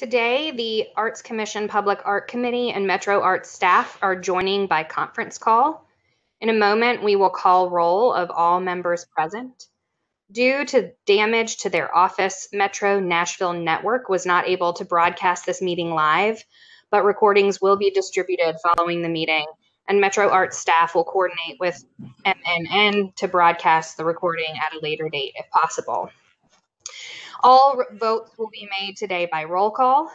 Today, the Arts Commission, Public Art Committee, and Metro Arts staff are joining by conference call. In a moment, we will call roll of all members present. Due to damage to their office, Metro Nashville Network was not able to broadcast this meeting live, but recordings will be distributed following the meeting, and Metro Arts staff will coordinate with MNN to broadcast the recording at a later date if possible. All votes will be made today by roll call.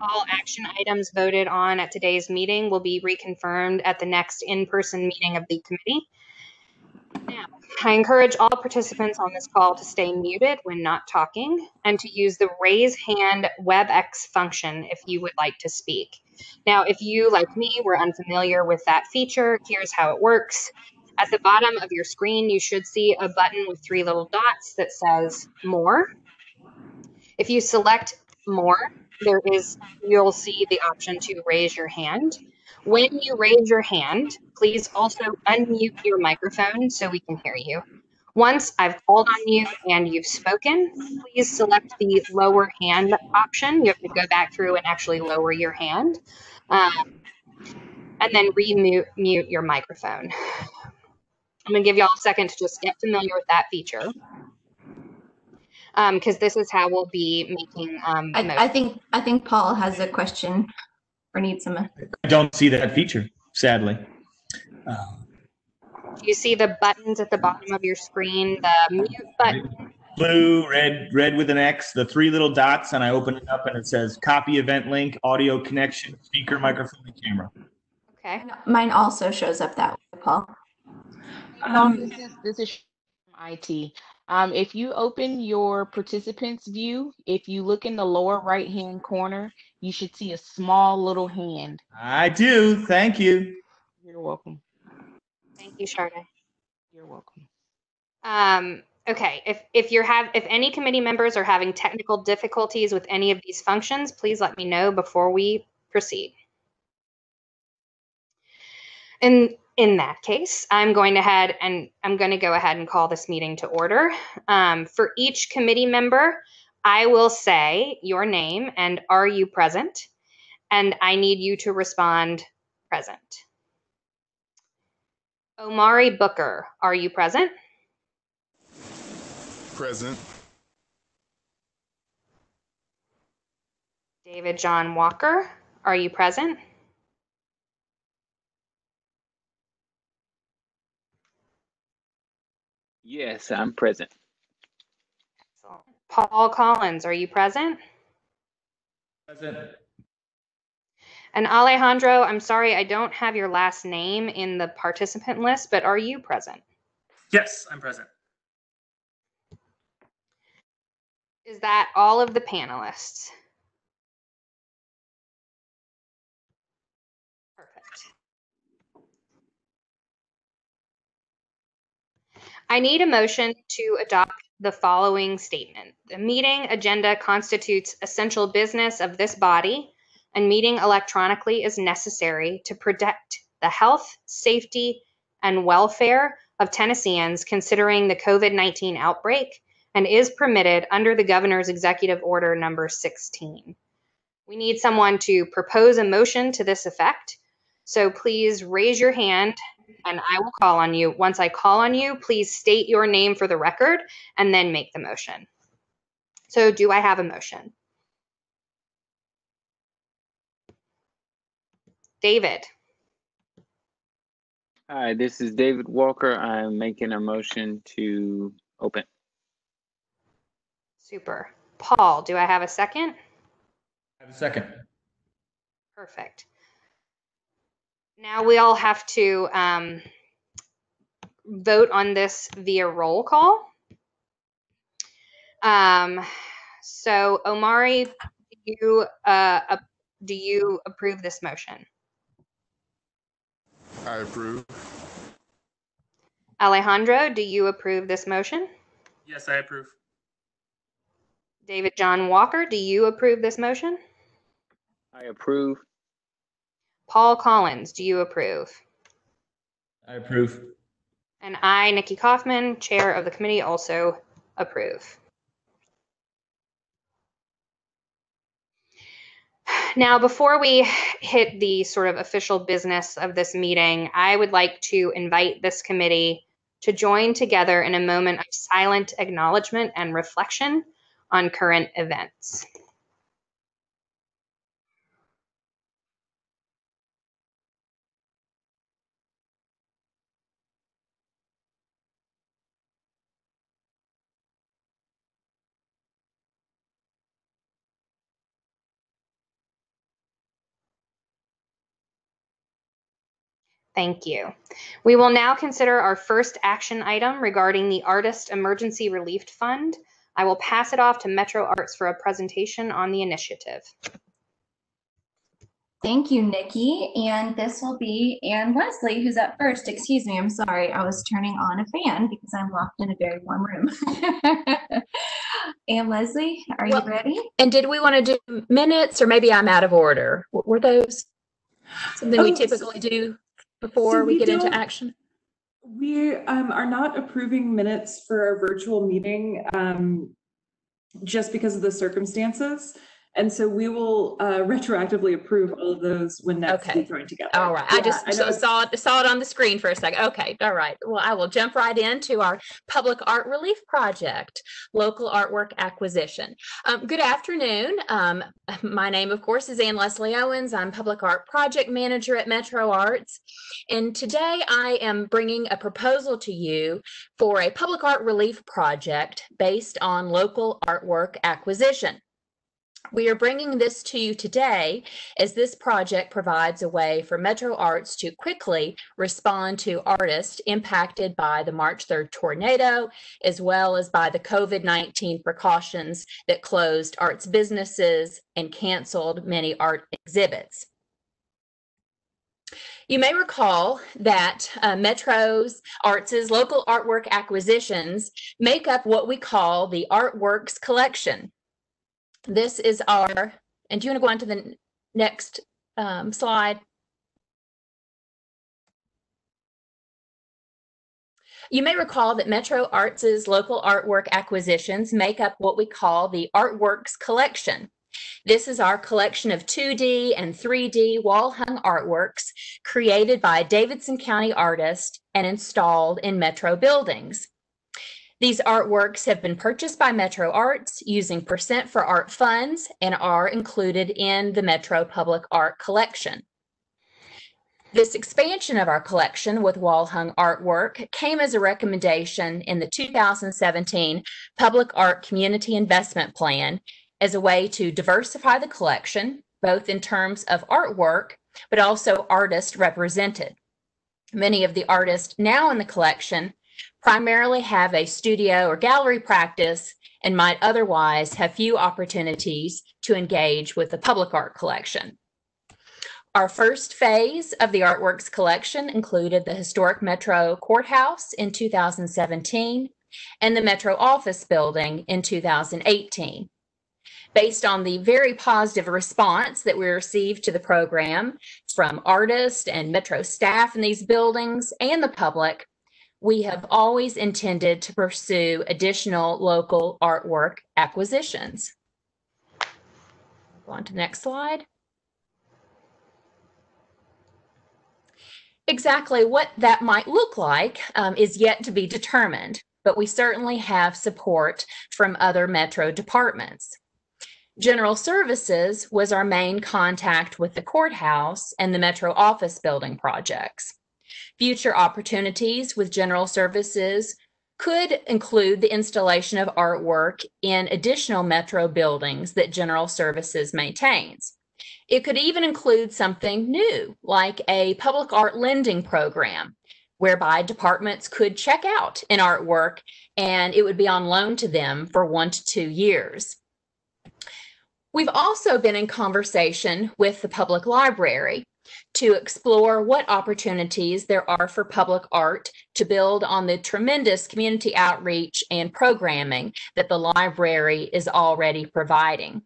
All action items voted on at today's meeting will be reconfirmed at the next in-person meeting of the committee. Now, I encourage all participants on this call to stay muted when not talking and to use the raise hand WebEx function if you would like to speak. Now, if you, like me, were unfamiliar with that feature, here's how it works. At the bottom of your screen, you should see a button with three little dots that says More. If you select More, there is you'll see the option to raise your hand. When you raise your hand, please also unmute your microphone so we can hear you. Once I've called on you and you've spoken, please select the lower hand option. You have to go back through and actually lower your hand. Um, and then remute mute your microphone. I'm gonna give y'all a second to just get familiar with that feature. Because this is how we'll be making um, I, I think I think Paul has a question or needs some. I don't see that feature, sadly. Um, You see the buttons at the bottom of your screen, the mute button. blue, red, red with an X, the three little dots, and I open it up and it says copy event link, audio connection, speaker, microphone, and camera. Okay. Mine also shows up that way, Paul. Um, this is this is from IT. Um, if you open your participants view, if you look in the lower right hand corner, you should see a small little hand. I do. Thank you. You're welcome. Thank you, Sharday. You're welcome. Um, okay, if, if you're have, if any committee members are having technical difficulties with any of these functions, please let me know before we proceed. In, in that case, I'm going ahead and I'm going to go ahead and call this meeting to order. Um, for each committee member, I will say your name and are you present? And I need you to respond present. Omari Booker, are you present? Present. David John Walker, are you present? Yes, I'm present. Paul Collins, are you present? Present. And Alejandro, I'm sorry, I don't have your last name in the participant list, but are you present? Yes, I'm present. Is that all of the panelists? Perfect. I need a motion to adopt the following statement. The meeting agenda constitutes essential business of this body, and meeting electronically is necessary to protect the health, safety, and welfare of Tennesseans considering the COVID 19 outbreak and is permitted under the governor's executive order number 16. We need someone to propose a motion to this effect. So please raise your hand and I will call on you. Once I call on you, please state your name for the record and then make the motion. So do I have a motion? David, Hi, this is David Walker. I'm making a motion to open. super. Paul, do I have a second? I have a second. Perfect. Now we all have to um, vote on this via roll call. Um, so Omari, do you, uh, ap- do you approve this motion? I approve. Alejandro, do you approve this motion? Yes, I approve. David John Walker, do you approve this motion? I approve. Paul Collins, do you approve? I approve. And I, Nikki Kaufman, Chair of the committee, also approve. Now, before we hit the sort of official business of this meeting, I would like to invite this committee to join together in a moment of silent acknowledgement and reflection on current events. Thank you. We will now consider our first action item regarding the Artist Emergency Relief Fund. I will pass it off to Metro Arts for a presentation on the initiative. Thank you, Nikki. And this will be Ann Leslie, who's up first. Excuse me, I'm sorry. I was turning on a fan because I'm locked in a very warm room. Ann Leslie, are Well- you ready? And did we want to do minutes or maybe I'm out of order? W- Were those something we Oh, so- typically do before so we we get into action? We um, are not approving minutes for our virtual meeting um, just because of the circumstances. And so we will uh, retroactively approve all of those when we Okay. join together. All right. I just I saw- saw it, saw it on the screen for a second. Okay. All right. Well, I will jump right into our public art relief project, local artwork acquisition. Um, good afternoon. Um, my name, of course, is Ann Leslie Owens. I'm public art project manager at Metro Arts. And today I am bringing a proposal to you for a public art relief project based on local artwork acquisition. We are bringing this to you today as this project provides a way for Metro Arts to quickly respond to artists impacted by the March 3rd tornado, as well as by the COVID 19 precautions that closed arts businesses and canceled many art exhibits. You may recall that uh, Metro's Arts' local artwork acquisitions make up what we call the Artworks collection. This is our, and do you want to go on to the next um, slide? You may recall that Metro Arts' local artwork acquisitions make up what we call the Artworks collection. This is our collection of 2D and 3D wall hung artworks created by Davidson County artists and installed in Metro buildings. These artworks have been purchased by Metro Arts using Percent for Art funds and are included in the Metro Public Art Collection. This expansion of our collection with wall hung artwork came as a recommendation in the 2017 Public Art Community Investment Plan as a way to diversify the collection, both in terms of artwork, but also artists represented. Many of the artists now in the collection primarily have a studio or gallery practice and might otherwise have few opportunities to engage with the public art collection. Our first phase of the artworks collection included the historic Metro Courthouse in 2017 and the Metro Office Building in 2018. Based on the very positive response that we received to the program from artists and Metro staff in these buildings and the public, we have always intended to pursue additional local artwork acquisitions. Go on to the next slide. Exactly what that might look like um, is yet to be determined, but we certainly have support from other Metro departments. General Services was our main contact with the courthouse and the Metro office building projects. Future opportunities with General Services could include the installation of artwork in additional Metro buildings that General Services maintains. It could even include something new, like a public art lending program, whereby departments could check out an artwork and it would be on loan to them for one to two years. We've also been in conversation with the public library to explore what opportunities there are for public art to build on the tremendous community outreach and programming that the library is already providing.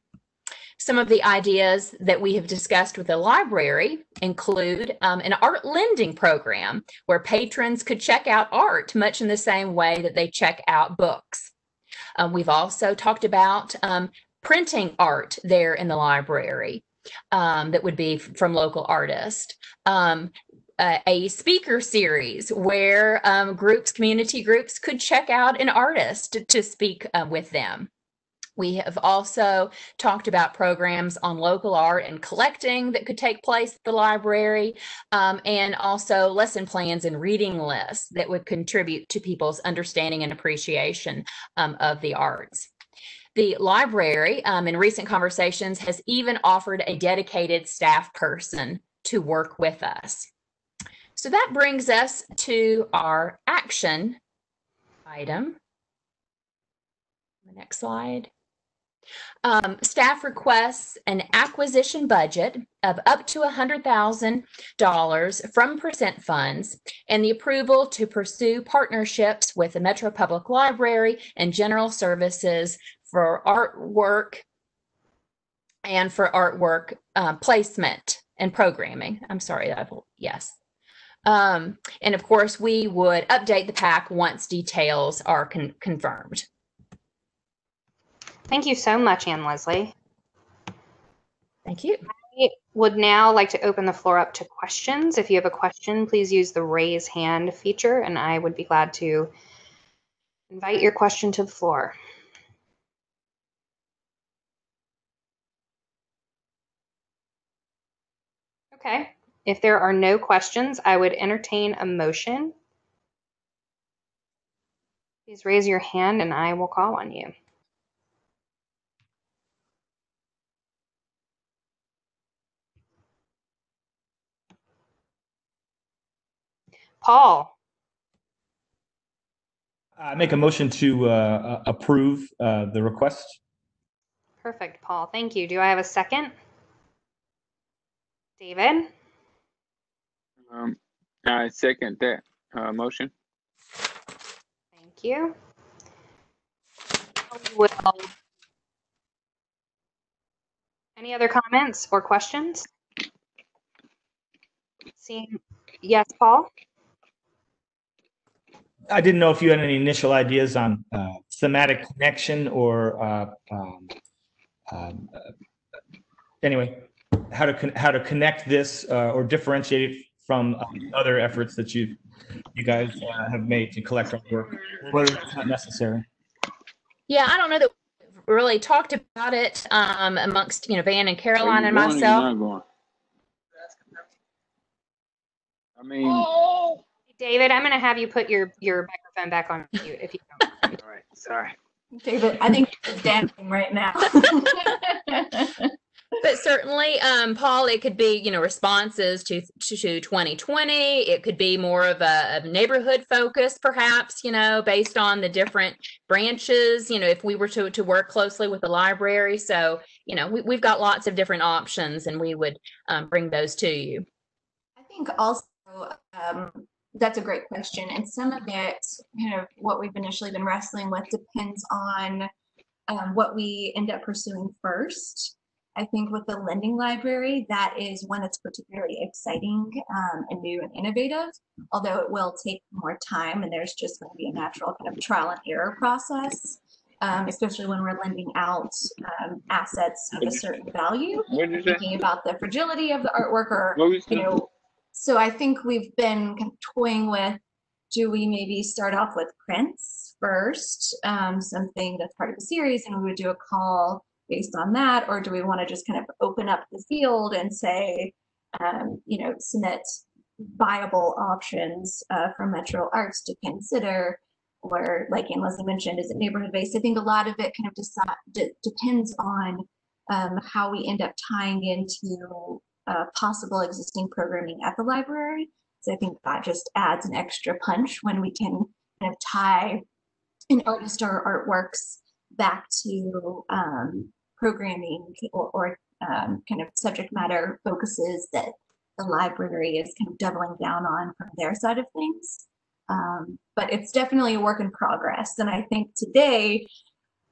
Some of the ideas that we have discussed with the library include um, an art lending program where patrons could check out art much in the same way that they check out books. Um, we've also talked about um, printing art there in the library. Um, that would be from local artists. Um, a, a speaker series where um, groups, community groups, could check out an artist to, to speak uh, with them. We have also talked about programs on local art and collecting that could take place at the library, um, and also lesson plans and reading lists that would contribute to people's understanding and appreciation um, of the arts. The library, um, in recent conversations, has even offered a dedicated staff person to work with us. So that brings us to our action item. The next slide. Um, staff requests an acquisition budget of up to $100,000 from percent funds and the approval to pursue partnerships with the Metro Public Library and General Services for artwork and for artwork uh, placement and programming. I'm sorry, I, yes. Um, and of course, we would update the PAC once details are con- confirmed. Thank you so much, Ann Leslie. Thank you. I would now like to open the floor up to questions. If you have a question, please use the raise hand feature, and I would be glad to invite your question to the floor. Okay, if there are no questions, I would entertain a motion. Please raise your hand and I will call on you. Paul, I make a motion to uh, approve uh, the request. perfect, Paul. Thank you. Do I have a second? David? Um, I second that uh, motion. Thank you. Will, any other comments or questions? Seeing, yes, Paul? I didn't know if you had any initial ideas on uh, thematic connection or uh, um, um, uh, anyway, how to con- how to connect this uh, or differentiate it from um, other efforts that you you guys uh, have made to collect our work, whether it's not necessary. Yeah, I don't know that we really talked about it um, amongst you know Van and Caroline and going myself. I mean, David, I'm going to have you put your, your microphone back on mute if you don't. all right, sorry. David, I think he's dancing right now. But certainly, um, Paul, it could be, you know, responses to, to, to 2020. It could be more of a, a neighborhood focus, perhaps, you know, based on the different branches, you know, if we were to, to work closely with the library. So, you know, we, we've got lots of different options and we would um, bring those to you. I think also um, that's a great question. And some of it, kind of what we've initially been wrestling with, depends on um, what we end up pursuing first. I think with the lending library, that is one that's particularly exciting um, and new and innovative, although it will take more time and there's just going to be a natural kind of trial and error process, um, especially when we're lending out um, assets of a certain value, What did you thinking about the fragility of the artwork or you that? know, so I think we've been kind of toying with, do we maybe start off with prints first, um, something that's part of a series, and we would do a call based on that, or do we want to just kind of open up the field and say, um, you know, submit viable options uh, for Metro Arts to consider, or like Ann Leslie mentioned, is it neighborhood based? I think a lot of it kind of de- depends on um, how we end up tying into uh, possible existing programming at the library. So I think that just adds an extra punch when we can kind of tie an artist or artworks back to um, programming or, or um, kind of subject matter focuses that the library is kind of doubling down on from their side of things. Um, but it's definitely a work in progress. And I think today,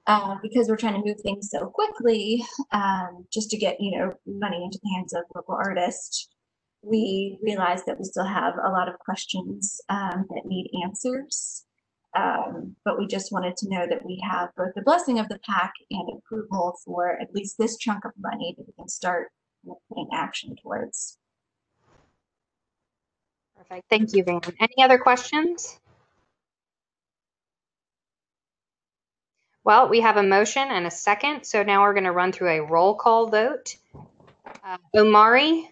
uh, because we're trying to move things so quickly, um, just to get you know money into the hands of local artists, we realize that we still have a lot of questions um, that need answers. Um, but we just wanted to know that we have both the blessing of the PAC and approval for at least this chunk of money that we can start putting action towards. Perfect. Thank you, Van. Any other questions? Well, we have a motion and a second, so now we're going to run through a roll call vote. Uh, Omari,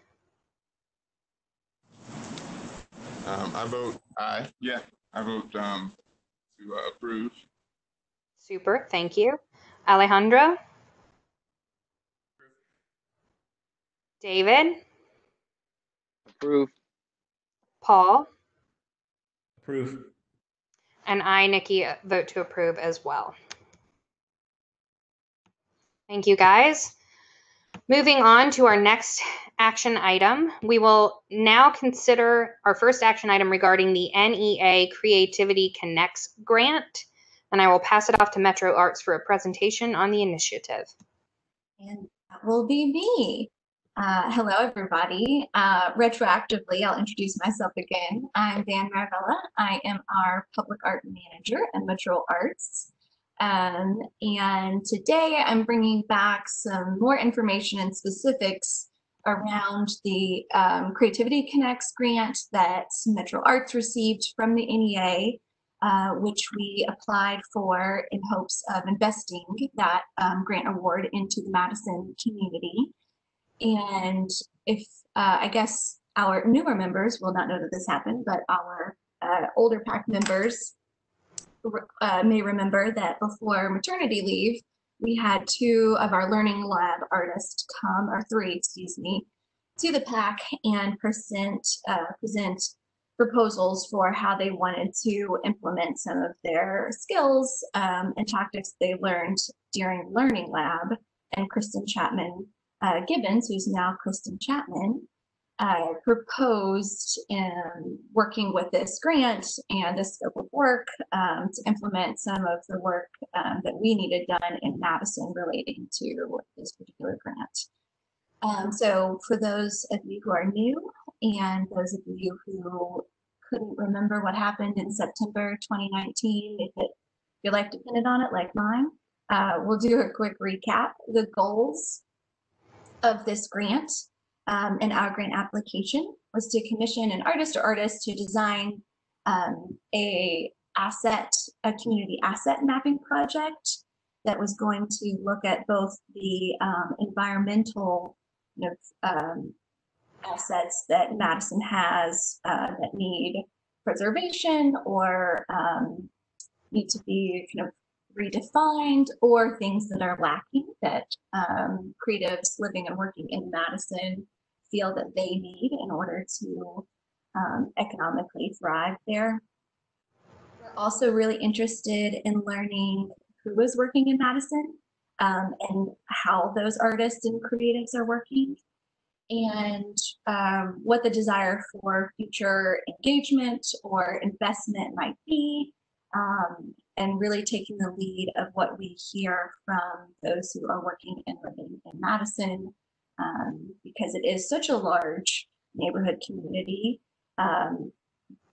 Um, I vote aye. Yeah, I vote, um, to uh, approve. super, thank you. Alejandro, David, Approve. Paul, Approve. and I, Nikki, vote to approve as well. Thank you, guys. Moving on to our next action item, we will now consider our first action item regarding the NEA Creativity Connects grant. And I will pass it off to Metro Arts for a presentation on the initiative. And that will be me. Uh, hello, everybody. Uh, retroactively, I'll introduce myself again. I'm Van Maravalle. I am our public art manager at Metro Arts. Um, and today I'm bringing back some more information and specifics around the um, Creativity Connects grant that Metro Arts received from the NEA, uh, which we applied for in hopes of investing that um, grant award into the Madison community. And if, uh, I guess our newer members will not know that this happened, but our uh, older PAC members uh, may remember that before maternity leave, we had two of our learning lab artists come, or three, excuse me, to the PAC and present uh, present proposals for how they wanted to implement some of their skills um, and tactics they learned during learning lab. And Kristen Chapman uh, Gibbons, who's now Kristen Chapman, uh, proposed in working with this grant and the scope of work um, to implement some of the work um, that we needed done in Madison relating to this particular grant. Um, so for those of you who are new and those of you who couldn't remember what happened in September 2019, if, it, your life depended on it like mine, uh, we'll do a quick recap. The goals of this grant um, and our grant application was to commission an artist or artists to design um, a asset, a community asset mapping project that was going to look at both the um, environmental you know, um, assets that Madison has uh, that need preservation or um, need to be kind of redefined or things that are lacking that um, creatives living and working in Madison feel that they need in order to um, economically thrive there. We're also really interested in learning who is working in Madison um, and how those artists and creatives are working and um, what the desire for future engagement or investment might be um, and really taking the lead of what we hear from those who are working and living in Madison, um, because it is such a large neighborhood community. Um,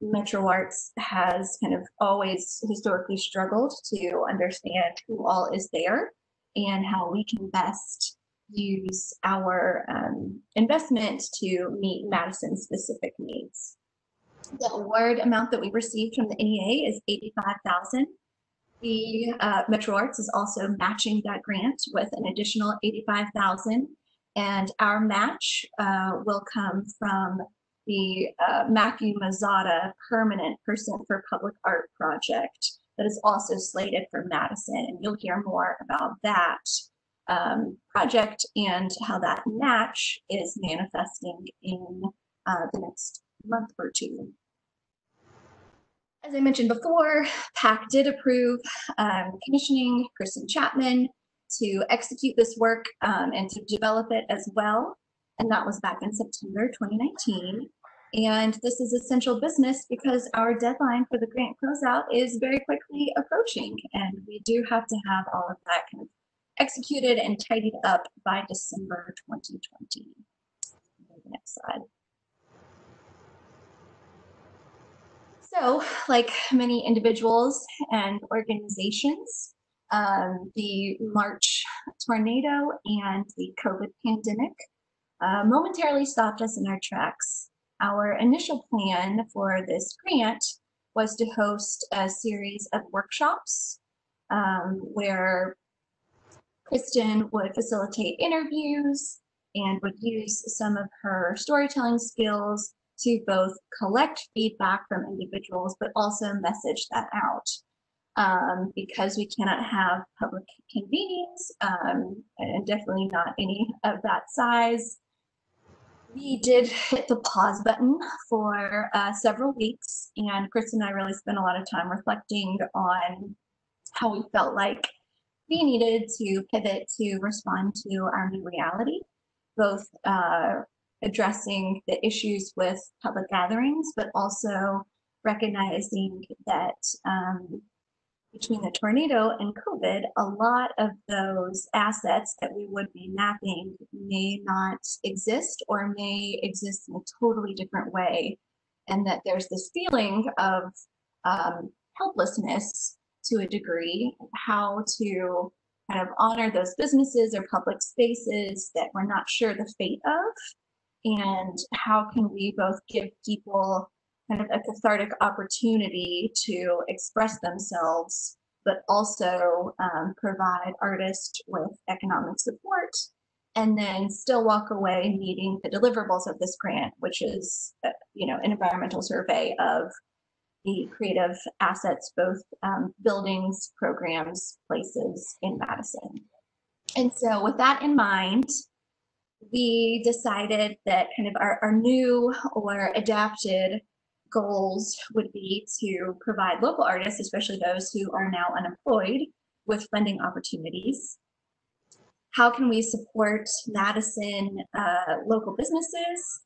Metro Arts has kind of always historically struggled to understand who all is there and how we can best use our um, investment to meet Madison specific needs. The award amount that we received from the NEA is 85,000. The uh, Metro Arts is also matching that grant with an additional 85,000 and our match uh, will come from the uh, Matthew Mazzotta Permanent Percent for Public Art project that is also slated for Madison. And you'll hear more about that um, project and how that match is manifesting in uh, the next month or two. As I mentioned before, PAC did approve um, commissioning Kristen Chapman to execute this work um, and to develop it as well. And that was back in September 2019. And this is essential business because our deadline for the grant closeout is very quickly approaching. And we do have to have all of that kind of executed and tidied up by December 2020. Next slide. So, like many individuals and organizations, um, the March tornado and the COVID pandemic uh, momentarily stopped us in our tracks. Our initial plan for this grant was to host a series of workshops um, where Kristen would facilitate interviews and would use some of her storytelling skills to both collect feedback from individuals, but also message that out. Um, because we cannot have public convenience, um, and definitely not any of that size. We did hit the pause button for uh, several weeks, and Chris and I really spent a lot of time reflecting on how we felt like we needed to pivot to respond to our new reality, both uh, addressing the issues with public gatherings, but also recognizing that um, between the tornado and COVID, a lot of those assets that we would be mapping may not exist or may exist in a totally different way. And that there's this feeling of um, helplessness to a degree, how to kind of honor those businesses or public spaces that we're not sure the fate of and how can we both give people kind of a cathartic opportunity to express themselves, but also um, provide artists with economic support, and then still walk away meeting the deliverables of this grant, which is, uh, you know, an environmental survey of the creative assets, both um, buildings, programs, places in Madison. And so with that in mind, we decided that kind of our, our new or adapted goals would be to provide local artists, especially those who are now unemployed, with funding opportunities. How can we support Madison uh, local businesses?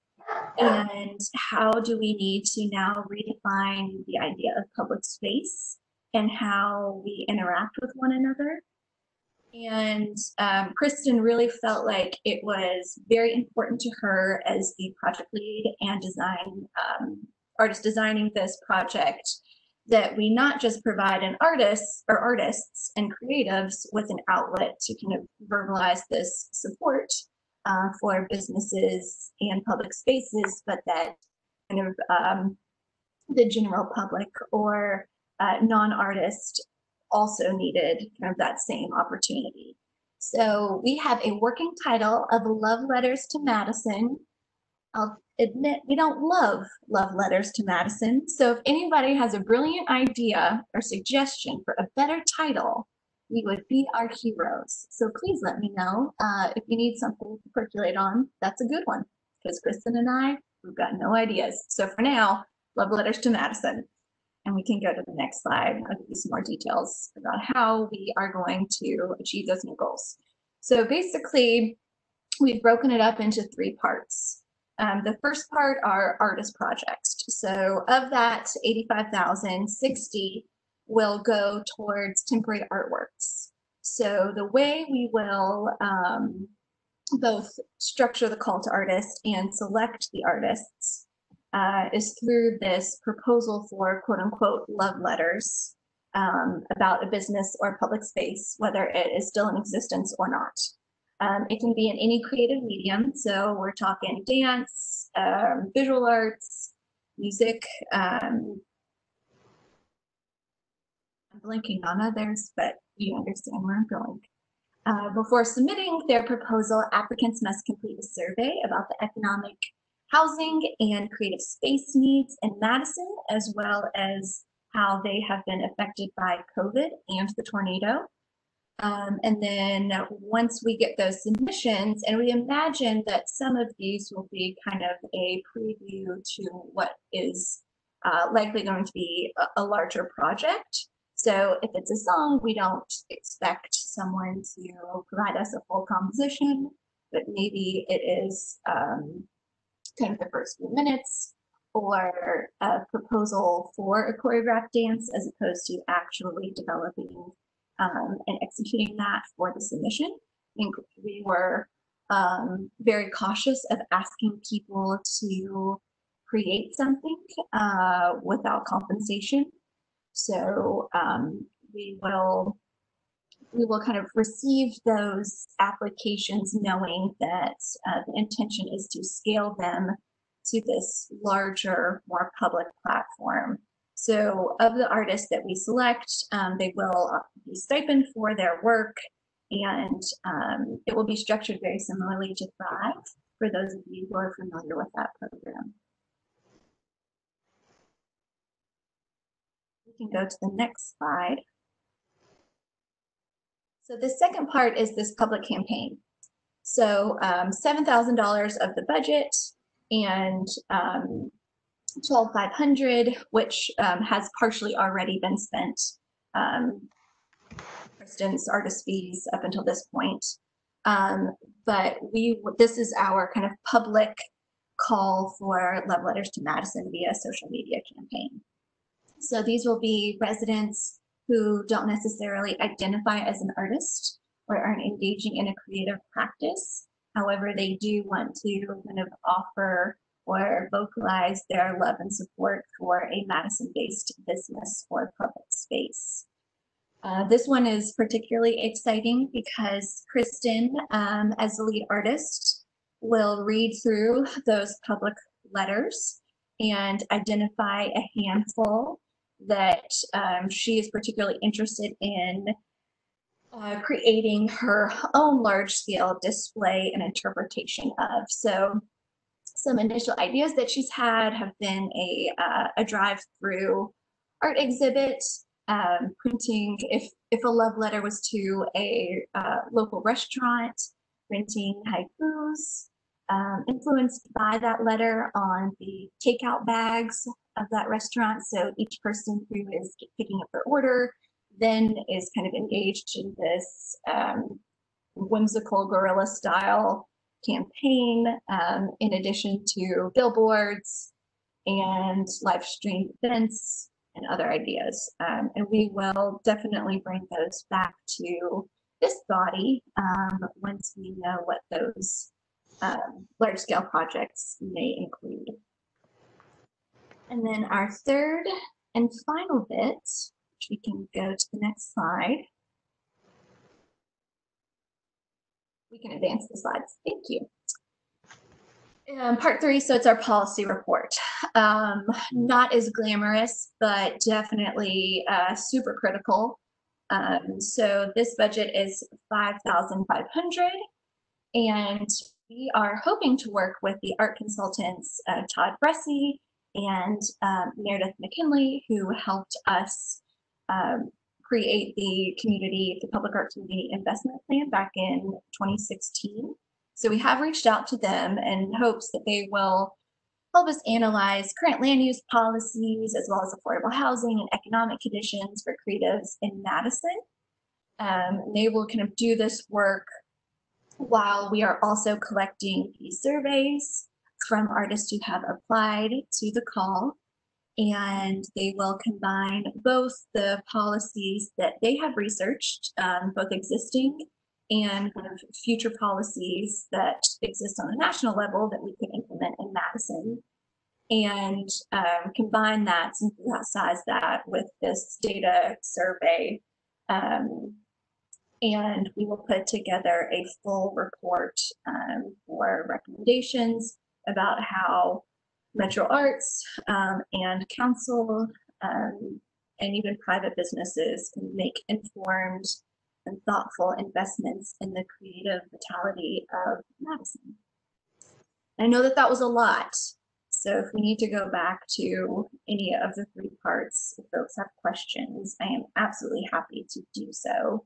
And how do we need to now redefine the idea of public space and how we interact with one another? And um, Kristen really felt like it was very important to her as the project lead and design um, artist designing this project that we not just provide an artist or artists and creatives with an outlet to kind of verbalize this support uh, for businesses and public spaces, but that kind of um, the general public or uh, non-artist also needed kind of that same opportunity. So we have a working title of Love Letters to Madison. I'll admit we don't love love letters to Madison. So if anybody has a brilliant idea or suggestion for a better title, we would be our heroes. So please let me know uh, if you need something to percolate on. That's a good one because Kristen and I, we've got no ideas. So for now, love letters to Madison. And we can go to the next slide. I'll give you some more details about how we are going to achieve those new goals. So basically, we've broken it up into three parts. Um, the first part are artist projects. So of that 85,000, 60 will go towards temporary artworks. So the way we will um, both structure the call to artists and select the artists uh, is through this proposal for quote unquote love letters um, about a business or public space, whether it is still in existence or not. Um, it can be in any creative medium. So we're talking dance, um, visual arts, music. Um, I'm blanking on others, but you understand where I'm going. Uh, before submitting their proposal, applicants must complete a survey about the economic housing and creative space needs in Madison, as well as how they have been affected by COVID and the tornado. Um, and then once we get those submissions, and we imagine that some of these will be kind of a preview to what is uh, likely going to be a, a, larger project. So if it's a song, we don't expect someone to provide us a full composition, but maybe it is um, kind of the first few minutes or a proposal for a choreographed dance as opposed to actually developing um, and executing that for the submission. I think we were um, very cautious of asking people to create something uh, without compensation. So um, we will we will kind of receive those applications knowing that uh, the intention is to scale them to this larger, more public platform. So of the artists that we select, um, they will uh, be stipend for their work and um, it will be structured very similarly to Thrive for those of you who are familiar with that program. We can go to the next slide. So the second part is this public campaign. So um, $7,000 of the budget and um, 12,500, which um, has partially already been spent. Um, Kristen's artist fees up until this point. Um, but we, this is our kind of public call for love letters to Madison via social media campaign. So these will be residents who don't necessarily identify as an artist or aren't engaging in a creative practice. However, they do want to kind of offer or vocalize their love and support for a Madison-based business or public space. Uh, this one is particularly exciting because Kristen, um, as the lead artist, will read through those public letters and identify a handful that um, she is particularly interested in uh, creating her own large scale display and interpretation of. So some initial ideas that she's had have been a, uh, a drive through art exhibit, um, printing, if, if a love letter was to a uh, local restaurant, printing haikus, um, influenced by that letter on the takeout bags of that restaurant. So each person who is picking up their order then is kind of engaged in this um, whimsical guerrilla style campaign, um, in addition to billboards and live stream events and other ideas. Um, and we will definitely bring those back to this body um, once we know what those um, large scale projects may include. And then our third and final bit, which we can go to the next slide. We can advance the slides. Thank you. Um, part three, so it's our policy report. Um, not as glamorous, but definitely uh, super critical. Um, so this budget is 5,500 and we are hoping to work with the art consultants, uh, Todd Bressi and um, Meredith McKinley, who helped us um, create the community, the public art community investment plan back in 2016. So we have reached out to them in hopes that they will help us analyze current land use policies as well as affordable housing and economic conditions for creatives in Madison. Um, they will kind of do this work while we are also collecting these surveys from artists who have applied to the call and they will combine both the policies that they have researched, um, both existing and kind of future policies that exist on a national level that we could implement in Madison and um, combine that, synthesize that with this data survey. Um, and we will put together a full report um, for recommendations about how Metro Arts um, and council um, and even private businesses can make informed and thoughtful investments in the creative vitality of Madison. I know that that was a lot. So if we need to go back to any of the three parts, if folks have questions, I am absolutely happy to do so.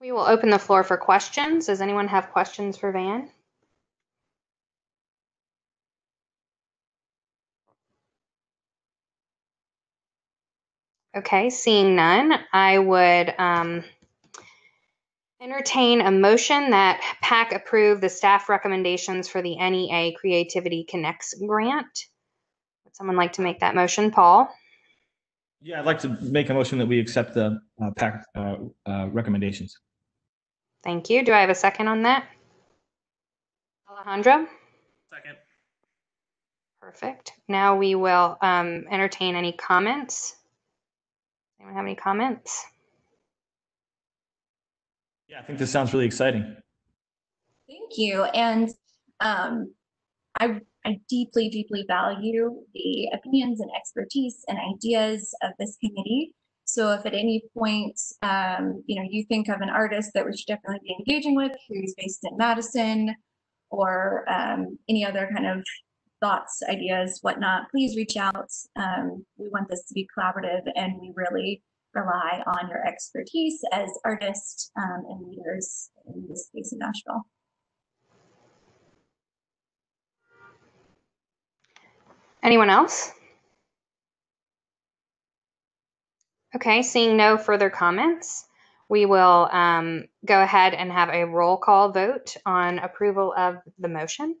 We will open the floor for questions. Does anyone have questions for Van? Okay, seeing none, I would um, entertain a motion that PAC approve the staff recommendations for the NEA Creativity Connects grant. Would someone like to make that motion? Paul? Yeah, I'd like to make a motion that we accept the uh, PAC uh, uh, recommendations. Thank you. Do I have a second on that? Alejandro? Second. Perfect. Now we will um, entertain any comments. Anyone have any comments? Yeah, I think this sounds really exciting. Thank you. And um, I, I deeply, deeply value the opinions and expertise and ideas of this committee. So if at any point, um, you know, you think of an artist that we should definitely be engaging with who's based in Madison or um, any other kind of thoughts, ideas, whatnot, please reach out. Um, we want this to be collaborative and we really rely on your expertise as artists um, and leaders in this space in Nashville. Anyone else? Okay, seeing no further comments, we will um, go ahead and have a roll call vote on approval of the motion.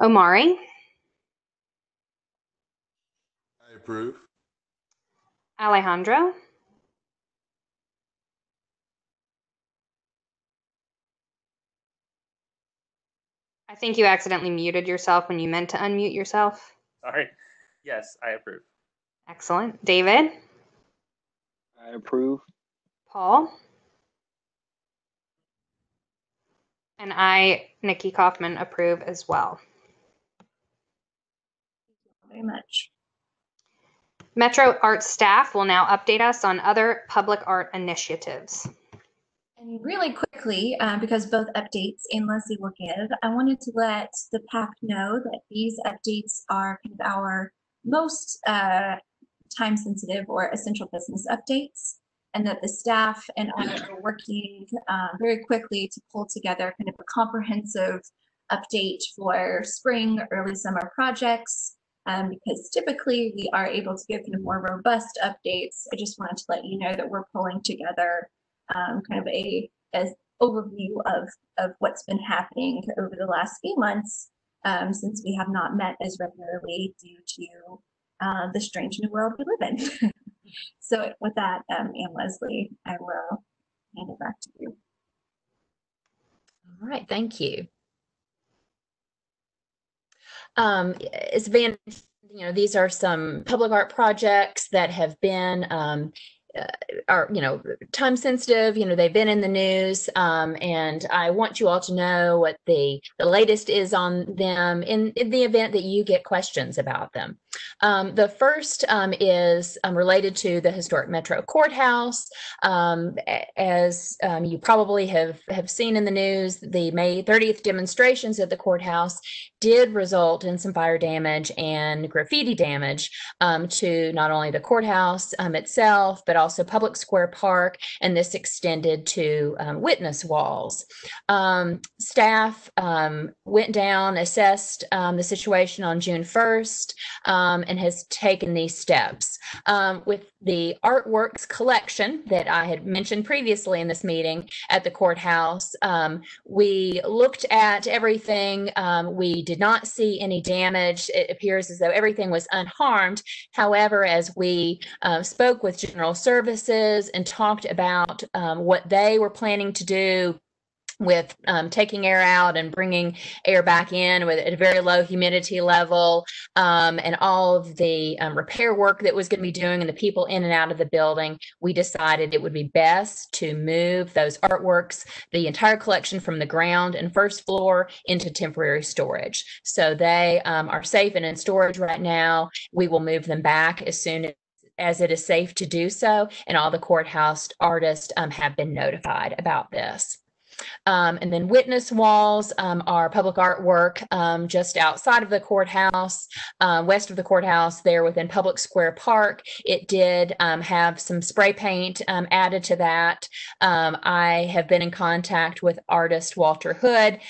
Omari, I approve. Alejandro, I think you accidentally muted yourself when you meant to unmute yourself. Sorry. Yes, I approve. Excellent. David, I approve. Paul, and I, Nikki Kaufman, approve as well. Thank you very much. Metro Art staff will now update us on other public art initiatives. And really quickly, uh, because both updates Ann Leslie will give, I wanted to let the PAC know that these updates are kind of our most uh, time sensitive or essential business updates, and that the staff and I are working uh, very quickly to pull together kind of a comprehensive update for spring, early summer projects. Um, because typically we are able to give kind of more robust updates. I just wanted to let you know that we're pulling together um, kind of a as overview of of what's been happening over the last few months um, since we have not met as regularly due to uh, the strange new world we live in. so with that, um, Ann Leslie, I will hand it back to you. All right, thank you. Um, as Van, you know, these are some public art projects that have been um, uh, are you know time sensitive you know they've been in the news um, and i want you all to know what the the latest is on them in, in the event that you get questions about them um, the first um, is um, related to the historic metro courthouse um, as um, you probably have have seen in the news the may 30th demonstrations at the courthouse did result in some fire damage and graffiti damage to not only the courthouse itself but also Public Square Park, and this extended to um, witness walls. Um, staff um, went down, assessed um, the situation on June 1st, um, and has taken these steps. Um, with the artworks collection that I had mentioned previously in this meeting at the courthouse, we looked at everything. we did not see any damage. It appears as though everything was unharmed. However, as we uh, spoke with General Services, services and talked about um, what they were planning to do with um, taking air out and bringing air back in with a very low humidity level um, and all of the um, repair work that was going to be doing and the people in and out of the building we decided it would be best to move those artworks the entire collection from the ground and first floor into temporary storage so they um, are safe and in storage right now we will move them back as soon as as it is safe to do so, and all the courthouse artists um, have been notified about this. Um, and then witness walls um, are public artwork um, just outside of the courthouse, uh, west of the courthouse, there within Public Square Park. It did um, have some spray paint um, added to that. I have been in contact with artist Walter Hood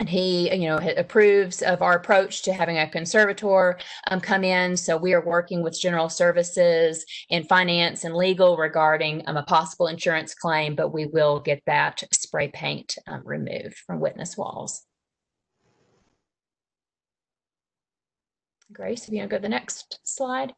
and he you know approves of our approach to having a conservator um, come in. So we are working with general services and finance and legal regarding um, a possible insurance claim but we will get that spray paint um, removed from witness walls. Grace if you want to go to the next slide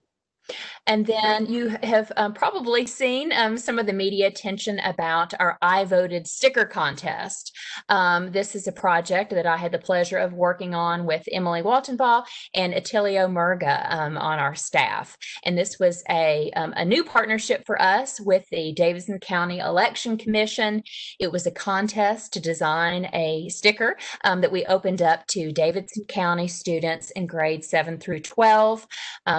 And then you have um, probably seen um, some of the media attention about our I Voted sticker contest. Um, this is a project that I had the pleasure of working on with Emily Waltenbaugh and Attilio Murga um, on our staff. And this was a, um, a new partnership for us with the Davidson County Election Commission. It was a contest to design a sticker um, that we opened up to Davidson County students in grades 7 through 12.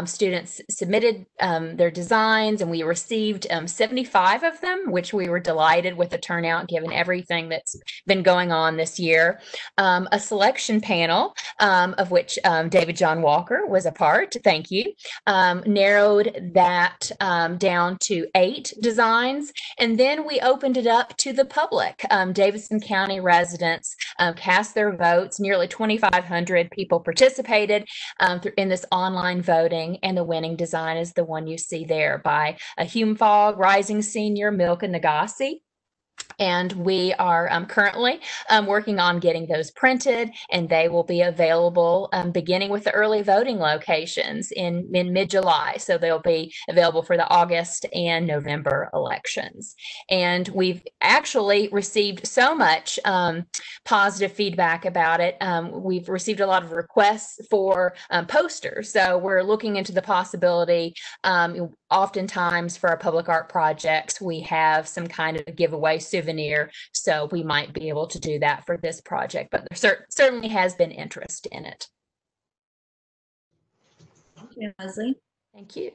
students submitted um, their designs, and we received um, 75 of them, which we were delighted with the turnout given everything that's been going on this year. Um, a selection panel, um, of which um, David John Walker was a part, thank you, um, narrowed that down to eight designs, and then we opened it up to the public. Davidson County residents cast their votes. Nearly 2,500 people participated in this online voting, and the winning design is the one you see there by a Hume Fogg, Rising Senior, Milka Nagase and we are um, currently um, working on getting those printed and they will be available um, beginning with the early voting locations in, in mid-july. So they'll be available for the august and november elections. And we've actually received so much um, positive feedback about it. Um, we've received a lot of requests for um, posters. So we're looking into the possibility oftentimes for our public art projects we have some kind of giveaway souvenir. So we might be able to do that for this project, but there cer- certainly has been interest in it. Thank you, Leslie. Thank you.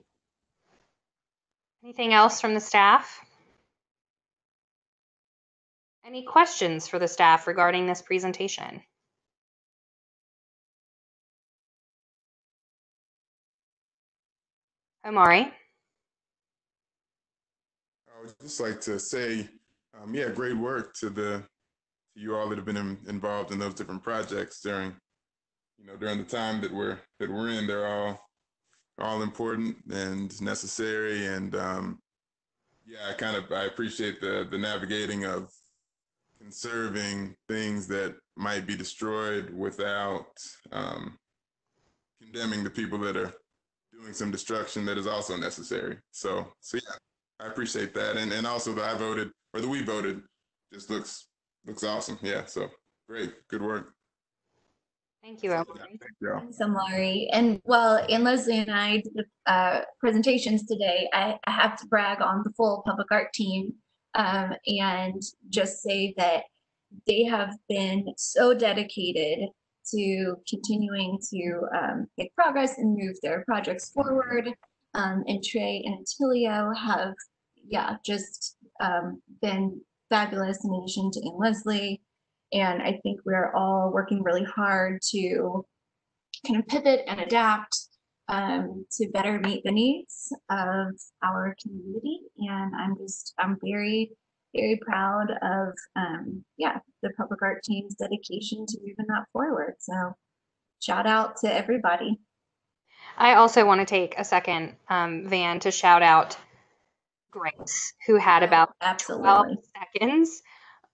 Anything else from the staff? Any questions for the staff regarding this presentation? Omari? I would just like to say um, yeah, great work to the to you all that have been in, involved in those different projects during, you know, during the time that we're that we're in. They're all all important and necessary, and um, yeah, I kind of I appreciate the the navigating of conserving things that might be destroyed without um, condemning the people that are doing some destruction that is also necessary. So, so yeah, I appreciate that, and and also that I voted or the we voted just looks looks awesome. Yeah, so great, good work. Thank you, Thank you. Thanks, Omari. And well, Ann Leslie and I did the uh, presentations today. I, I, have to brag on the full public art team um, and just say that they have been so dedicated to continuing to um, make progress and move their projects forward. Um, and Trey and Tilio have, yeah, just um, been fabulous in addition to Ann Leslie. And I think we're all working really hard to kind of pivot and adapt um, to better meet the needs of our community. And I'm just, I'm very, very proud of, um, yeah, the public art team's dedication to moving that forward. So shout out to everybody. I also want to take a second, um, Van, to shout out Grace, who had about Absolutely. 12 seconds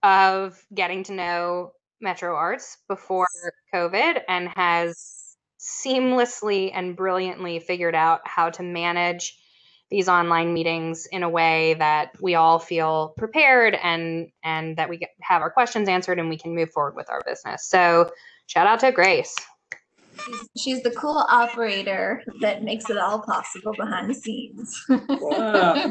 of getting to know Metro Arts before COVID and has seamlessly and brilliantly figured out how to manage these online meetings in a way that we all feel prepared and and that we get, have our questions answered and we can move forward with our business. So shout out to Grace. She's, she's the cool operator that makes it all possible behind the scenes.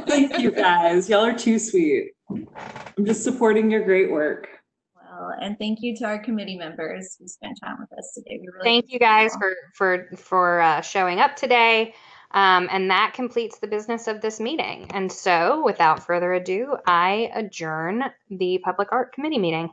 thank you guys. Y'all are too sweet. I'm just supporting your great work. Well, and thank you to our committee members who spent time with us today. We really thank you guys for for for uh, showing up today. Um, and that completes the business of this meeting. And so, without further ado, I adjourn the Public Art Committee meeting.